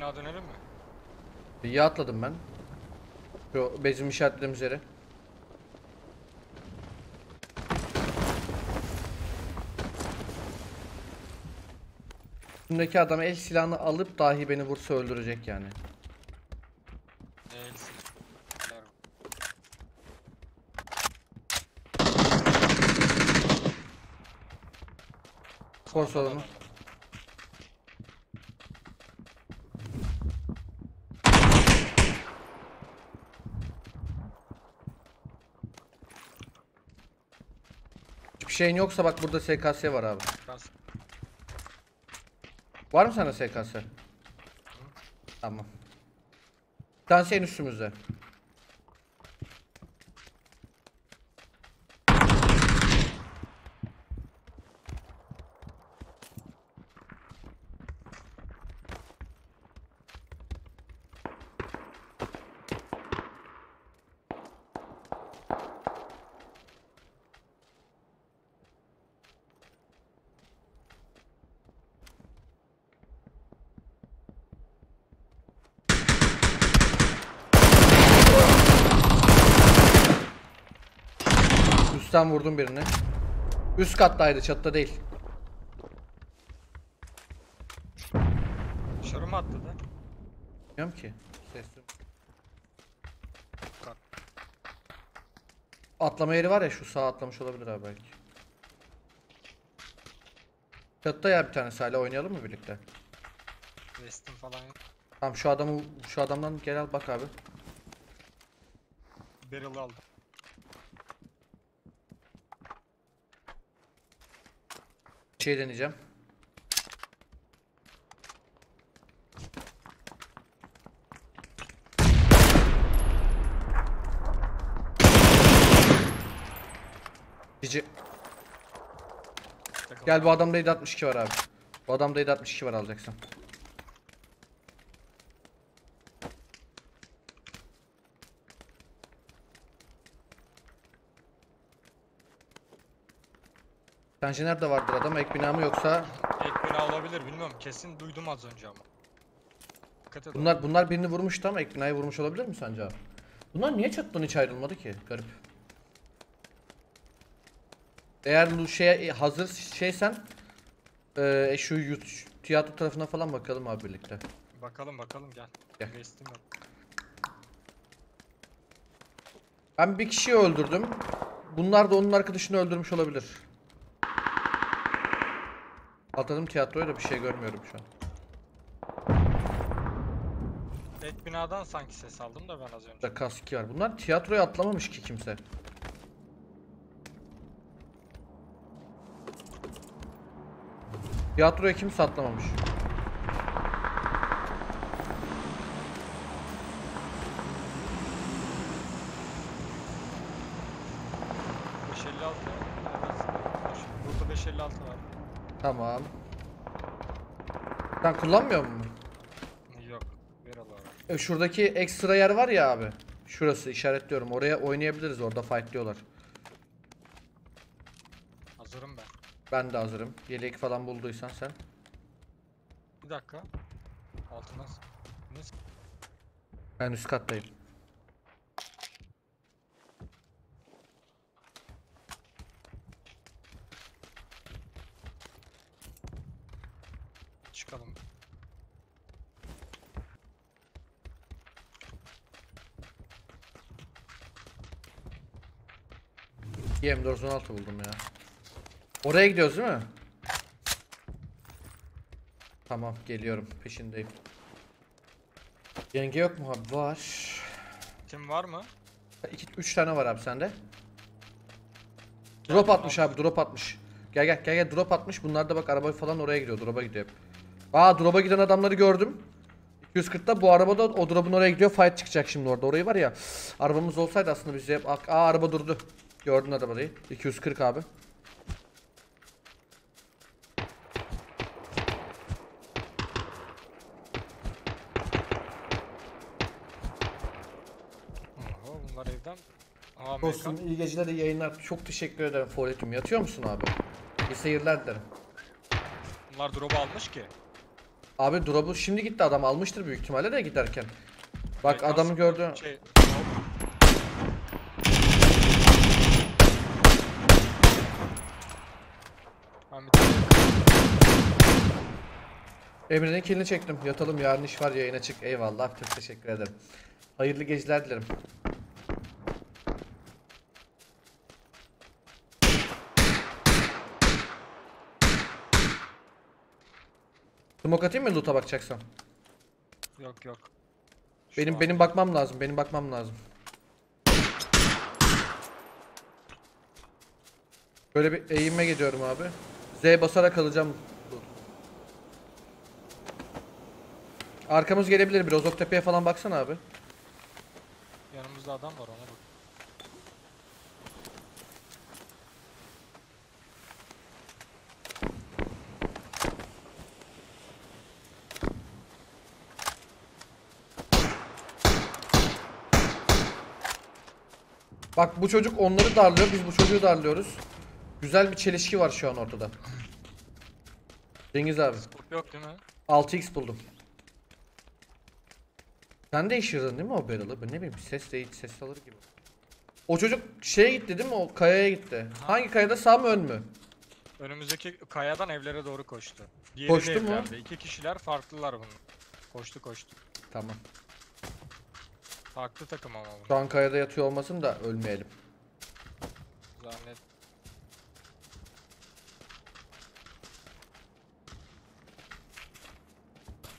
Bina dönelim mi? İyi atladım ben. Şu bezim işaretlediğimiz yere. Üstündeki adam el silahını alıp dahi beni vursa öldürecek yani. Spor salonu. Hiçbir şeyin yoksa bak burada SKS var abi. Var mı sana SKS? Tamam. Tanesi en üstümüzde. Üstten vurdum birini. Üst kattaydı, çatıda değil. Dışarı mı atladı? Bilmiyorum ki. Ses yok. Kat. Atlama yeri var ya şu sağa atlamış olabilir abi belki. Çatıda ya bir tanesi hala oynayalım mı birlikte? West'in falan yok. Tamam şu adamı şu adamdan gel al bak abi. Barrel aldım. Şey deneyeceğim. Cici. Gel bu adamda 762 var abi. Bu adamda 762 var alacaksın. Sence nerede vardır adam? Ek bina mı yoksa? Ek bina olabilir bilmiyorum. Kesin duydum az önce ama. Dikkat et. Bunlar bunlar birini vurmuştu ama ek binayı vurmuş olabilir mi sence abi? Bunlar niye çatıdan hiç ayrılmadı ki? Garip. Eğer bu şeye hazır şeysen eee şu yut- tiyatro tarafına falan bakalım abi birlikte. Bakalım bakalım gel. Gel. Ben bir kişiyi öldürdüm. Bunlar da onun arkadaşını öldürmüş olabilir. Atladım tiyatroya da bir şey görmüyorum şu an. Ek binadan sanki ses aldım da ben az önce. Burada kaski var. Bunlar tiyatroya atlamamış ki kimse. Tiyatroya kimse atlamamış. Burada 556 var. Tamam. Sen kullanmıyor musun? Yok. Barrel var. E, şuradaki ekstra yer var ya abi. Şurası işaretliyorum. Oraya oynayabiliriz. Orada fightlıyorlar. Hazırım ben. Ben de hazırım. Yelek falan bulduysan sen. Bir dakika. Altına s- ne s- Ben üst kattayım. M416 buldum ya. Oraya gidiyoruz değil mi? Tamam geliyorum peşindeyim. Yenge yok mu abi? Var. Kim var mı? 2 3 tane var abi sende. Gel, Drop atmış abi drop atmış. Gel gel gel gel drop atmış. Bunlar da bak araba falan oraya gidiyor. Drop'a gidiyor hep. Aa drop'a giden adamları gördüm. 240'ta bu araba da o drop'un oraya gidiyor. Fight çıkacak şimdi orada. Orayı var ya. Arabamız olsaydı aslında bize hep... Aa araba durdu. Gördün arabayı. 240 abi. Oho bunlar evden. Aa Dostum Amerikan. iyi geceler iyi yayınlar. Çok teşekkür ederim Forlet'im. Yatıyor musun abi? İyi seyirler dilerim. Bunlar drop almış ki. Abi drop'u şimdi gitti adam almıştır büyük ihtimalle de giderken. Bak Şey, adamı gördü. Şey, Ben bir tane Emre'nin kilini çektim. Yatalım yarın iş var yayına çık. Eyvallah çok teşekkür ederim. Hayırlı geceler dilerim. Smoke atayım mı loot'a bakacaksan? yok yok. Şu Benim an- benim bakmam lazım. Benim bakmam lazım. Böyle bir eğime gidiyorum abi. Z basarak alacağım. Arkamız gelebilir bir Rozok Tepe'ye falan baksana abi. Yanımızda adam var ona bak. Bak bu çocuk onları darlıyor, biz bu çocuğu darlıyoruz. Güzel bir çelişki var şu an ortada. Cengiz abi, yok değil mi? 6x buldum. Sen de işirdin değil mi o barrel'ı? Ben ne bileyim ses de hiç ses alır gibi. O çocuk şeye gitti değil mi? O kayaya gitti. Hangi kayada sağ mı ön mü? Önümüzdeki kayadan evlere doğru koştu. Diğeri Koştu de mu? evlerde. İki kişiler farklılar bunun. Koştu koştu. Tamam. Farklı takım ama Şu an kayada yatıyor olmasın da ölmeyelim. Zannet.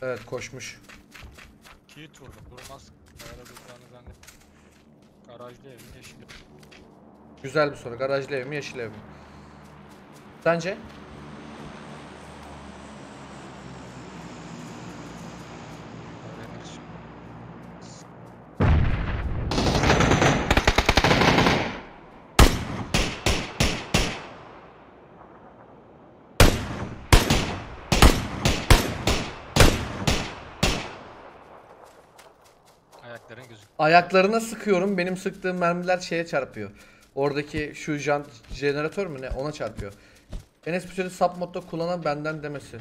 Evet koşmuş. Kilit vurdum. Durmaz. Kayada duracağını zannet. Garajlı evin yeşili. Güzel bir soru. Garajlı ev mi yeşil ev mi? Sence? Ayaklarına sıkıyorum. Benim sıktığım mermiler şeye çarpıyor. Oradaki şu jan jeneratör mü ne ona çarpıyor. Enes sözü sub modda kullanan benden demesi.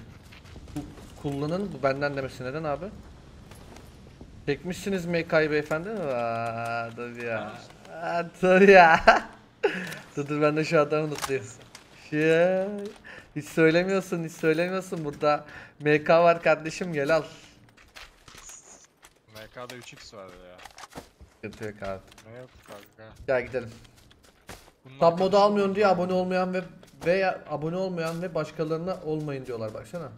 Kullanın bu benden demesi. Neden abi? Çekmişsiniz MK'yı beyefendi. Aa, dur ya. Aa, dur ya. dur dur ben de şu adamı mutluyum. Şey, hiç söylemiyorsun hiç söylemiyorsun burada. MK var kardeşim gel al. MK'da 3x vardı ya. Sıkıntı yok abi. Ne yok kanka. Gel gidelim. Bunlar Tab modu almıyorsun diye abone olmayan ve veya abone olmayan ve başkalarına olmayın diyorlar baksana.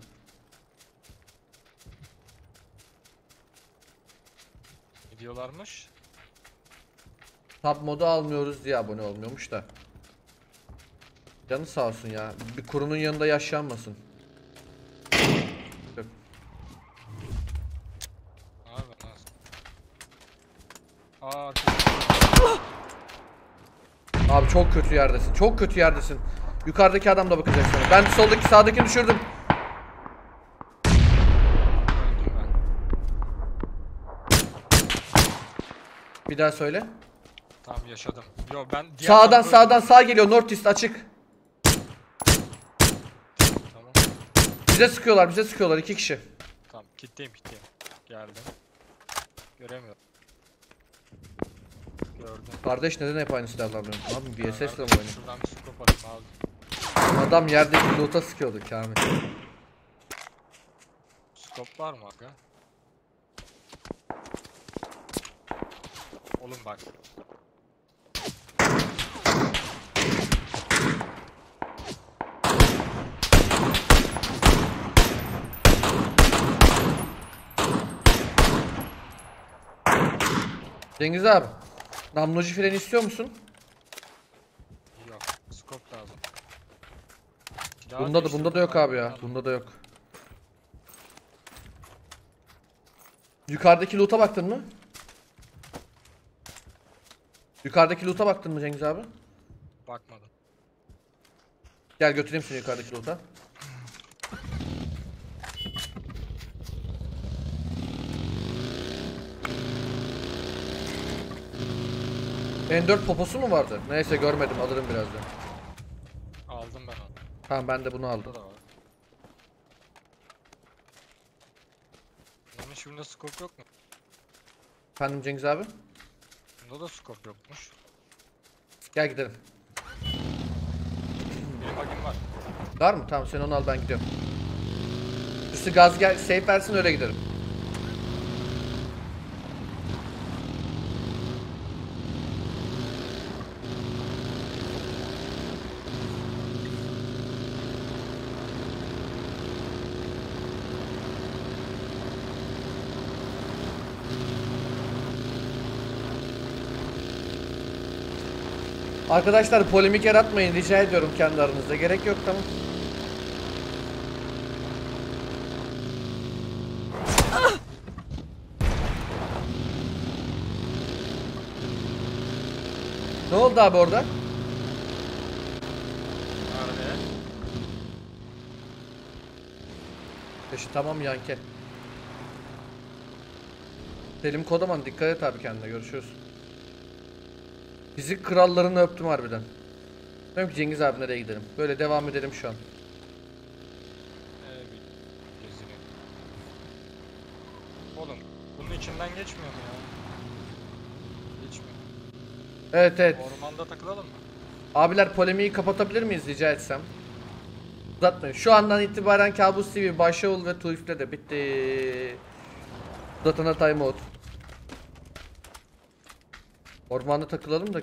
Ne diyorlarmış? Tab modu almıyoruz diye abone olmuyormuş da. Canı sağ olsun ya. Bir kurunun yanında yaşanmasın. Yok. Abi nasıl? Aa arkadaş. Abi çok kötü yerdesin. Çok kötü yerdesin. Yukarıdaki adam da bakacak sana. Ben soldaki sağdakini düşürdüm. Bir daha söyle. Tamam yaşadım. Yo ben diğer Sağdan sağdan sağ geliyor. Northeast açık. Tamam. Bize sıkıyorlar. Bize sıkıyorlar. iki kişi. Tamam kitleyim kitleyim. Geldim. Göremiyorum. Gördüm. Kardeş neden hep aynı silahla alıyorsun? Abi VSS ile mi oynuyorsun? Şuradan bir scope alayım abi. Adam yerdeki loot'a sıkıyordu Kamil. Scope var mı aga? Oğlum bak. Cengiz abi. Namlucu freni istiyor musun? Yok. Scope lazım. Silahı Bunda da bunda da yok abi ya. Bunda da yok. Yukarıdaki loot'a baktın mı? Yukarıdaki loot'a baktın mı Cengiz abi? Bakmadım. Gel götüreyim seni yukarıdaki loot'a. N4 poposu mu vardı? Neyse görmedim alırım birazdan. Aldım ben onu. Tamam ben de bunu aldım. Burada da var. hiçbirinde scope yok mu? Efendim Cengiz abi? Bunda da scope yokmuş. Gel gidelim. Benim bagim var. Var mı? Tamam sen onu al ben gidiyorum. Üstü gaz gel safe versin öyle gidelim. Arkadaşlar polemik yaratmayın rica ediyorum kendi aranızda. Gerek yok tamam. Ne oldu abi orada? Nerede? İşte tamam Yanke. Selim Kodaman dikkat et abi kendine görüşürüz. Fizik krallarını öptüm harbiden. Diyorum ki Cengiz abi nereye gidelim? Böyle devam edelim şu an. Ee, bir gezini. Oğlum bunun içinden geçmiyor mu ya? Geçmiyor. Evet evet. Ormanda takılalım mı? Abiler polemiği kapatabilir miyiz rica etsem? Uzatmayın. Şu andan itibaren Kabus TV, Başoğul ve Tuğif'le de bitti. Uzatana timeout. Ormanda takılalım da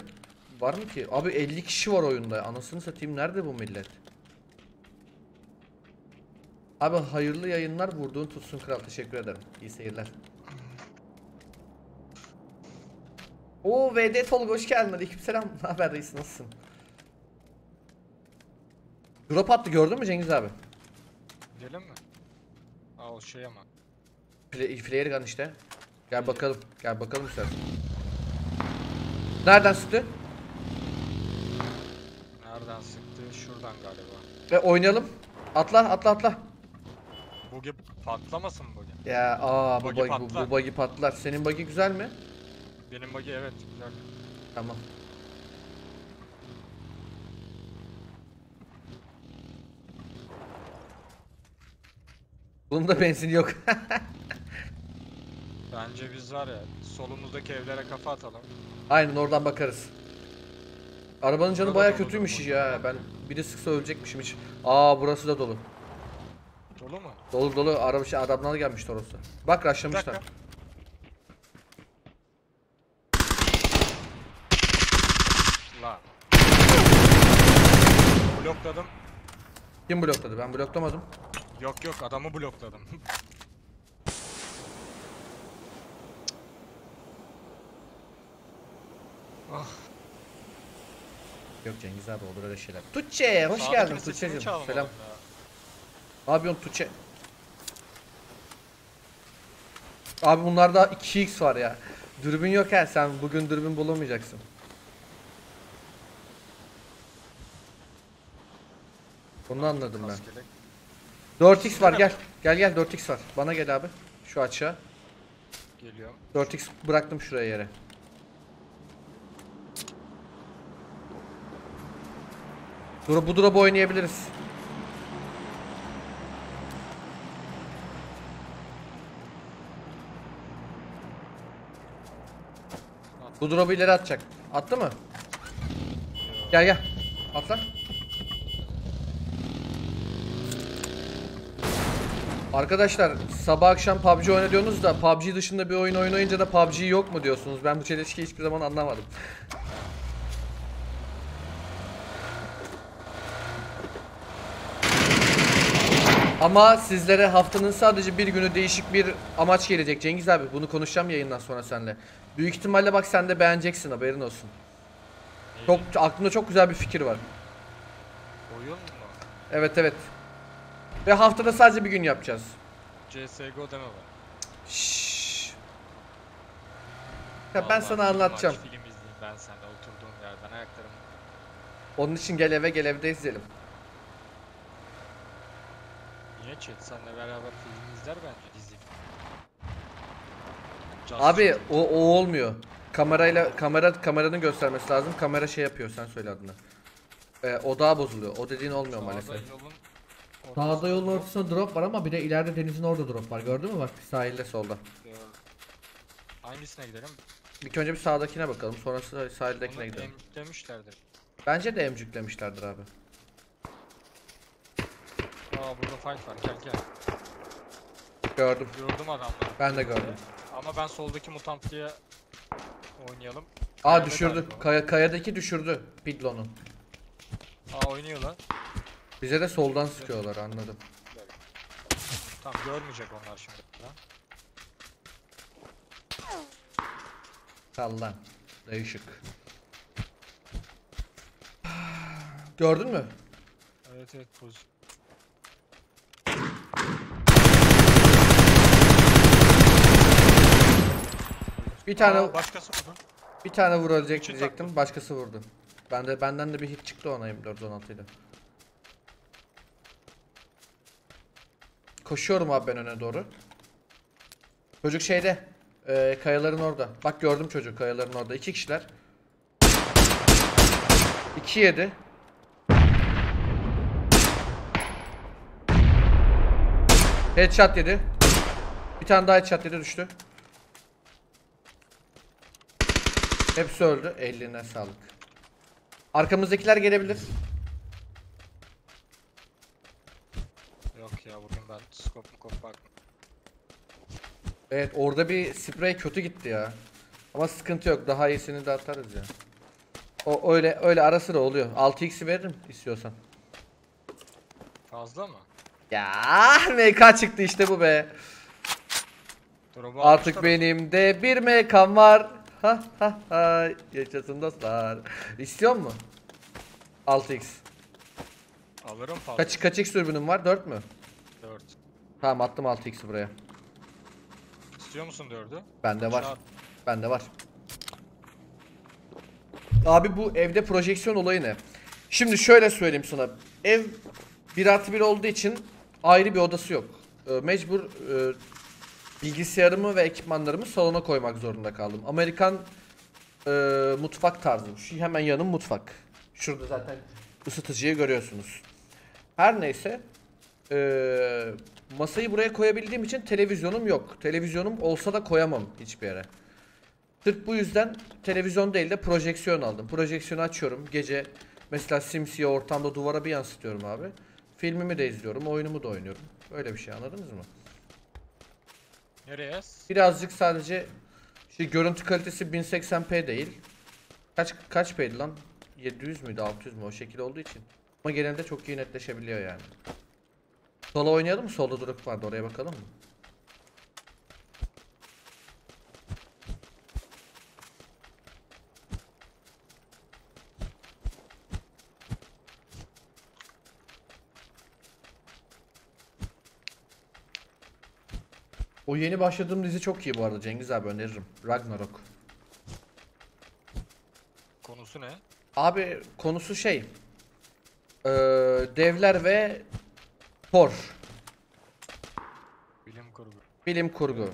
var mı ki? Abi 50 kişi var oyunda. Anasını satayım nerede bu millet? Abi hayırlı yayınlar vurduğun tutsun kral teşekkür ederim. İyi seyirler. Oo VD Tolga hoş geldin. Aleykümselam. Ne haber reis nasılsın? Drop attı gördün mü Cengiz abi? Gidelim mi? Aa o şey ama. Play, flare gun işte. Gel bakalım. Gel bakalım istersen. Nereden sıktı? Nereden sıktı? Şuradan galiba. Ve oynayalım. Atla atla atla. Bugi patlamasın bu bugi? Ya aa bu Buggy buggy, bu, patlar. bu buggy patlar. Senin buggy güzel mi? Benim bugi evet güzel. Tamam. Bunda benzin yok. Bence biz var ya solumuzdaki evlere kafa atalım. Aynen oradan bakarız. Arabanın canı Burada baya dolu kötüymüş dolu. ya. Ben biri sıksa ölecekmişim hiç. Aa burası da dolu. Dolu mu? Dolu dolu araba şey adamlar gelmişler orası. Bak Bir rushlamışlar. dakika. La. Blokladım. Kim blokladı? Ben bloklamadım. Yok yok adamı blokladım. Yok Cengiz abi olur öyle şeyler. Tuğçe hoş sağdakinin geldin Tuğçe'cim. çalmadım Selam. ya. Ne yapıyorsun Tuğçe? Abi bunlarda 2x var ya. Dürbün yok ha sen bugün dürbün bulamayacaksın. Bunu anladım ben. Rastgele. 4x var gel. Gel gel 4x var. Bana gel abi. Şu açığa. Geliyorum. 4x bıraktım şuraya yere. Dur bu drop'u oynayabiliriz. Bu drop'u ileri atacak. Attı mı? Gel gel. Atla. Arkadaşlar sabah akşam PUBG oyna diyorsunuz da PUBG dışında bir oyun oynayınca da PUBG yok mu diyorsunuz? Ben bu çelişkiyi hiçbir zaman anlamadım. Ama sizlere haftanın sadece bir günü değişik bir amaç gelecek Cengiz abi. Bunu konuşacağım yayından sonra seninle. Büyük ihtimalle bak sen de beğeneceksin haberin olsun. Çok aklımda çok güzel bir fikir var. Oyun mu? Evet evet. Ve haftada sadece bir gün yapacağız. CSGO deme bana. Şşş. Ya ben Vallahi sana anlatacağım. Maç, film izleyeyim ben sende oturduğum yerden ayaklarım. Onun için gel eve gel evde izleyelim. Chat senle beraber film izler bence dizi. Just Abi o, o olmuyor. Kamerayla kamera kameranın göstermesi lazım. Kamera şey yapıyor sen söyle adını. Ee, odağı bozuluyor. O dediğin olmuyor Sağda maalesef. yolun Sağda yolun ortasında drop var ama bir de ileride denizin orada drop var. Gördün mü bak sahilde solda. Ee, Hangisine gidelim? İlk önce bir sağdakine bakalım sonra sa- sahildekine Onu gidelim. demişlerdir. Bence de emcüklemişlerdir abi. Aa burada fight var gel gel. Gördüm. Gördüm adamları. Ben de gördüm. Ama ben soldaki mutantlıya oynayalım. Aa Kayada düşürdü. galiba. Kaya, kayadaki düşürdü. Pidlon'u. Aa oynuyorlar. Bize de soldan sıkıyorlar anladım. Tamam görmeyecek onlar şimdi. Lan. Kal lan. Değişik. Gördün mü? Evet evet pozisyon. Bir tane Aa, başkası vurdu. bir tane vuracak İçi diyecektim. Başkası vurdu. Ben de benden de bir hit çıktı ona 2416 ile. Koşuyorum abi ben öne doğru. Çocuk şeyde. e, kayaların orada. Bak gördüm çocuk kayaların orada. İki kişiler. 2 yedi. Headshot yedi. Bir tane daha headshot yedi düştü. Hepsi öldü. Eline sağlık. Arkamızdakiler gelebilir. Yok ya bugün ben scope bak. Evet orada bir sprey kötü gitti ya. Ama sıkıntı yok. Daha iyisini de atarız ya. O öyle öyle ara sıra oluyor. 6x'i veririm istiyorsan. Fazla mı? Ya MK çıktı işte bu be. Drop'u Artık almışlar. benim de bir MK'm var. Ha ha ha. Yaşasın dostlar. İstiyor mu? 6x. Alırım fazla. Kaç kaç x dürbünün var? 4 mü? 4. Tamam attım 6x'i buraya. İstiyor musun 4'ü? Bende var. Bende var. Abi bu evde projeksiyon olayı ne? Şimdi şöyle söyleyeyim sana. Ev 1 artı 1 olduğu için ayrı bir odası yok. Ee, mecbur e, bilgisayarımı ve ekipmanlarımı salona koymak zorunda kaldım. Amerikan e, mutfak tarzı. Şu hemen yanım mutfak. Şurada zaten ısıtıcıyı görüyorsunuz. Her neyse. e, masayı buraya koyabildiğim için televizyonum yok. Televizyonum olsa da koyamam hiçbir yere. Sırf bu yüzden televizyon değil de projeksiyon aldım. Projeksiyonu açıyorum. Gece mesela simsiyah ortamda duvara bir yansıtıyorum abi. Filmimi de izliyorum, oyunumu da oynuyorum. Öyle bir şey anladınız mı? Nereye? Birazcık sadece şey görüntü kalitesi 1080p değil. Kaç kaç p'ydi lan? 700 müydü 600 mü o şekil olduğu için. Ama genelde çok iyi netleşebiliyor yani. Sola oynayalım mı? Solda durup vardı oraya bakalım mı? O yeni başladığım dizi çok iyi bu arada Cengiz abi öneririm. Ragnarok. Konusu ne? Abi konusu şey. Eee devler ve Thor. Bilim kurgu. Bilim kurgu.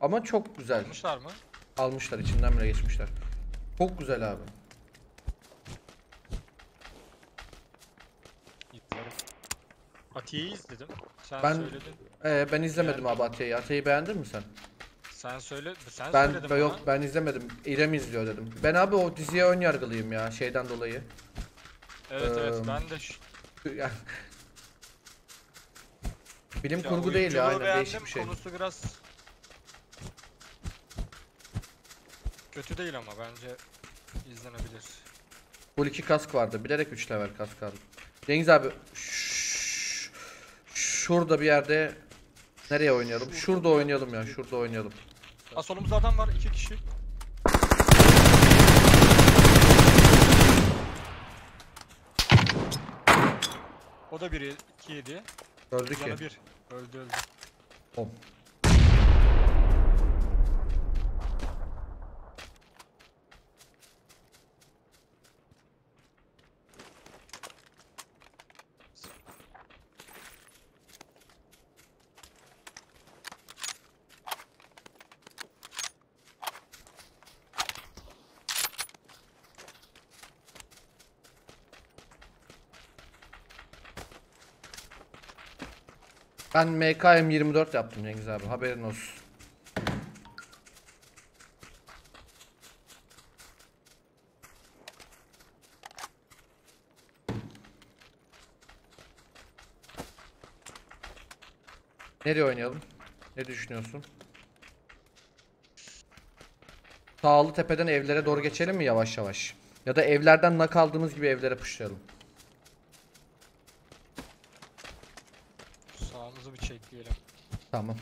Ama çok güzel. Almışlar mı? Almışlar içinden bile geçmişler. Çok güzel abi. Atiye'yi izledim. Sen Ben- söyledin. Ee, ben izlemedim abi Ate'yi. Ate'yi beğendin mi sen? Sen söyle. Sen Ben, söyledin ben yok bana. ben izlemedim. İrem izliyor dedim. Ben abi o diziye ön yargılıyım ya şeyden dolayı. Evet evet Eee, ben de Yani- Bilim ya kurgu değil ya oyunculuğu aynen değişik beğendim, bir şey. Konusu biraz kötü değil ama bence izlenebilir. Full 2 kask vardı. Bilerek 3 level kask aldım. Cengiz abi şurada bir yerde nereye oynayalım? Şurada oynayalım ya. Şurada oynayalım. Aa solumuzda adam var iki kişi. O da biri 2 yedi. Öldü ki. Canı bir. Öldü öldü. Bom. Ben MKM 24 yaptım Cengiz abi haberin olsun. Nereye oynayalım? Ne düşünüyorsun? Sağlı tepeden evlere doğru geçelim mi yavaş yavaş? Ya da evlerden nak aldığımız gibi evlere pushlayalım. Tamam.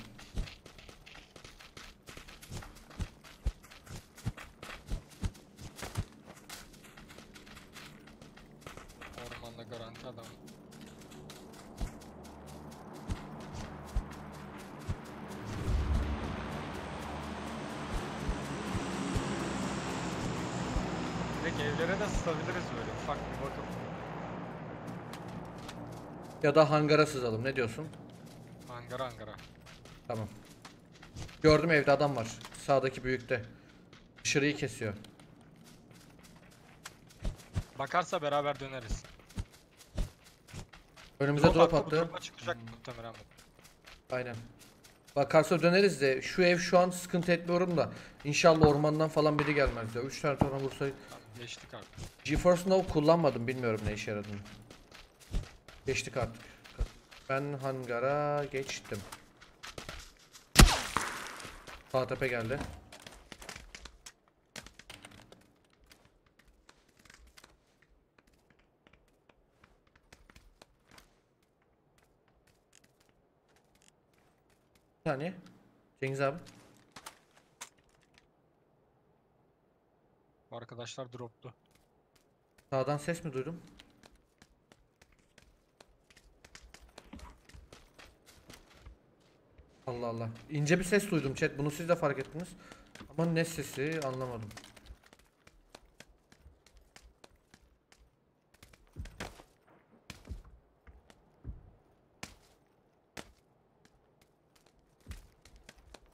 Ormanda garanti adam. Direkt evlere de sızabiliriz böyle ufak bir bakıp. Ya da hangara sızalım. Ne diyorsun? Hangara hangara. Tamam. Gördüm evde adam var. Sağdaki büyükte. Dışarıyı kesiyor. Bakarsa beraber döneriz. Önümüze drop attı, bu attı. tarafa çıkacak muhtemelen bu. Aynen. Bakarsa döneriz de şu ev şu an sıkıntı etmiyorum da inşallah ormandan falan biri gelmez ya. 3 tane falan vursa geçtik artık. GeForce Now kullanmadım bilmiyorum ne işe yaradığını. Geçtik artık. Ben hangara geçtim. Sağ tepe geldi. Bir saniye. Cengiz abi. Arkadaşlar droptu. Sağdan ses mi duydum? Allah Allah. İnce bir ses duydum chat. Bunu siz de fark ettiniz. Ama ne sesi anlamadım.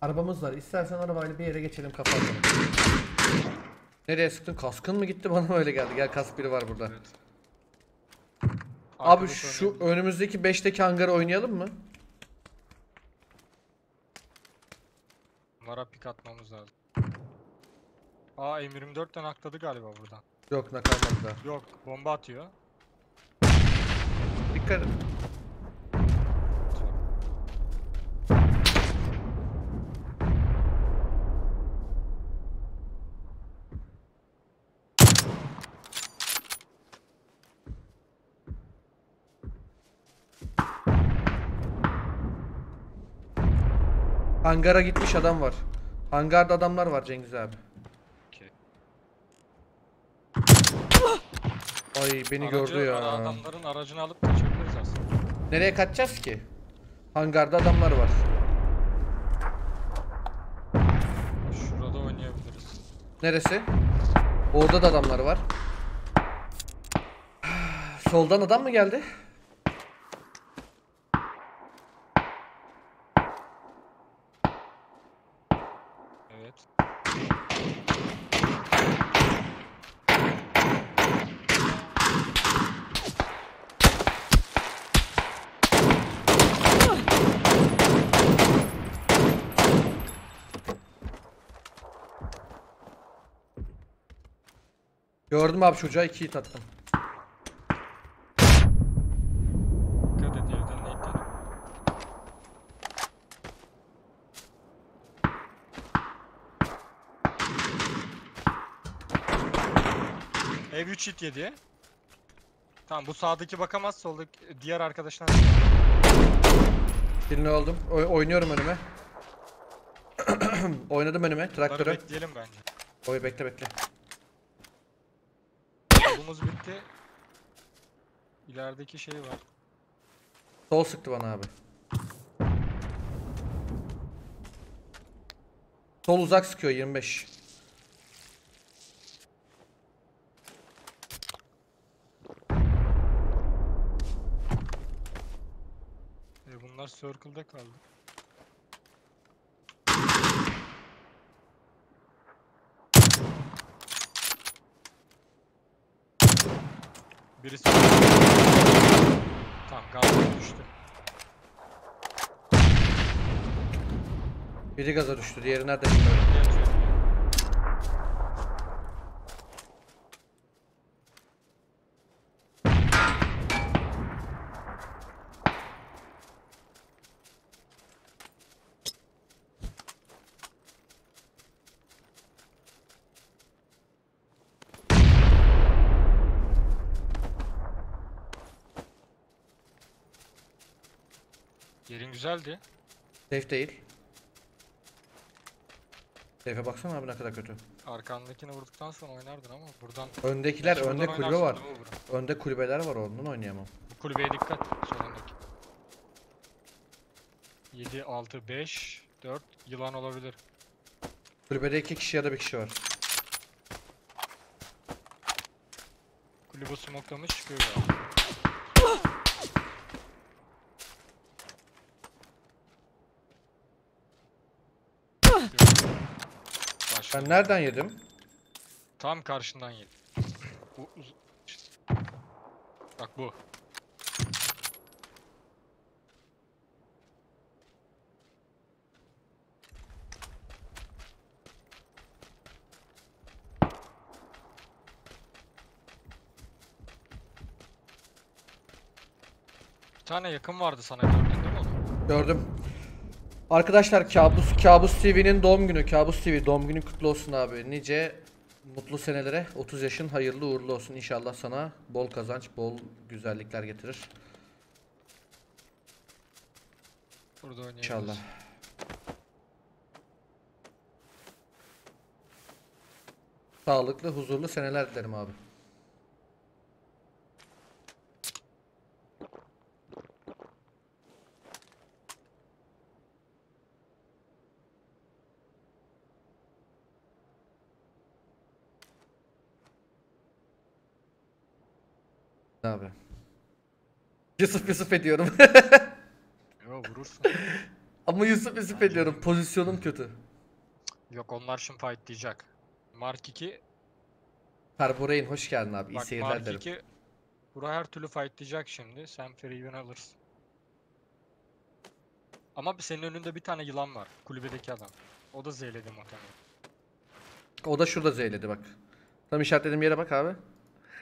Arabamız var. İstersen arabayla bir yere geçelim kapatalım. Nereye sıktın? Kaskın mı gitti? Bana öyle geldi. Gel kask biri var burada. Evet. Abi şu önümüzdeki 5'teki hangarı oynayalım mı? Bunlara pik atmamız lazım. Aa M24'ten akladı galiba buradan. Yok nakalmadı daha. Yok bomba atıyor. Dikkat et. Hangara gitmiş adam var. Hangarda adamlar var Cengiz abi. Okey. Ay beni Aracı- gördü ya. Adamların aracını alıp kaçabiliriz aslında. Nereye kaçacağız ki? Hangarda adamlar var. Şurada oynayabiliriz. Neresi? Orada da adamlar var. Soldan adam mı geldi? Evet. Gördüm abi çocuğa iki hit attım. Dikkat et ne. Ev 3 hit yedi. Tamam bu sağdaki bakamaz soldaki diğer arkadaşlar. Birini oldum. Oy- oynuyorum önüme. Oynadım önüme Bunları traktöre. bekleyelim bence. Oy bekle bekle. Yolumuz bitti. İlerideki şey var. Sol sıktı bana abi. Sol uzak sıkıyor 25. E bunlar circle'da kaldı. Birisi... Tamam gaza düştü. Biri gaza düştü. Diğeri nerede bilmiyorum. Yerin güzeldi. Safe değil. Safe'e baksana abi ne kadar kötü. Arkandakini vurduktan sonra oynardın ama buradan Öndekiler Gerçi önde kulübe var. Önde kulübeler var ondan oynayamam. Bu kulübeye dikkat. Solundaki. 7, 6, 5, 4 yılan olabilir. Kulübede iki kişi ya da bir kişi var. Kulübü smoklamış çıkıyor. Ben nereden yedim? Tam karşından yedi. Bu uz- Bak bu. Bir tane yakın vardı sana gördün değil mi onu? Gördüm. Arkadaşlar Kabus Kabus TV'nin doğum günü. Kabus TV doğum günü kutlu olsun abi. Nice mutlu senelere 30 yaşın hayırlı uğurlu olsun. İnşallah sana bol kazanç, bol güzellikler getirir. Burada oynayabiliriz. İnşallah. Sağlıklı, huzurlu seneler dilerim abi. Abi. Yusuf Yusuf ediyorum. Yo vurursun. Ama Yusuf Yusuf ediyorum. Pozisyonum kötü. Yok onlar şimdi fightlayacak. Mark 2 Carborein hoş geldin abi. İyi Bak seyirler Mark dilerim. 2 Bura her türlü fightlayacak şimdi. Sen free win alırsın. Ama bir- senin önünde bir tane yılan var. Kulübedeki adam. O da zeyledi muhtemelen. O da şurada zeyledi bak. Tam işaretlediğim yere bak abi.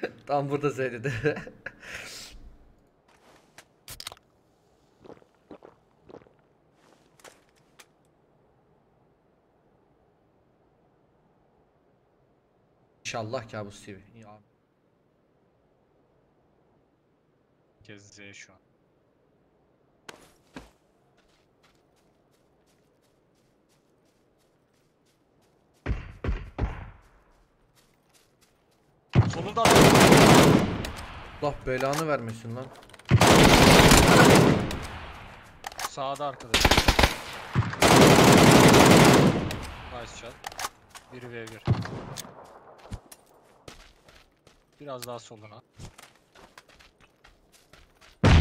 Tam burada zeyledi. İnşallah kabus TV. İyi abi. Kez Z şu an. Adam. Allah belanı vermesin lan. Sağda arkadaş. Nice shot. 1v1. Biraz daha soluna.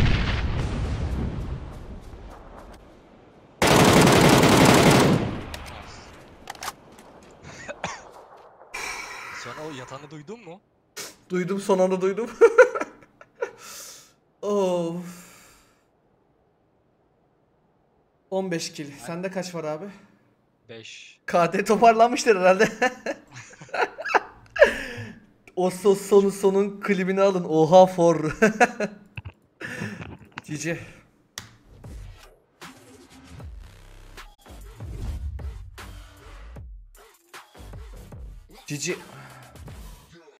Sen o yatanı duydun mu? Duydum son anda duydum. of. 15 kill. Sende kaç var abi? 5. KD toparlanmıştır herhalde. o so- sonun sonun klibini alın. Oha for. Cici. Cici.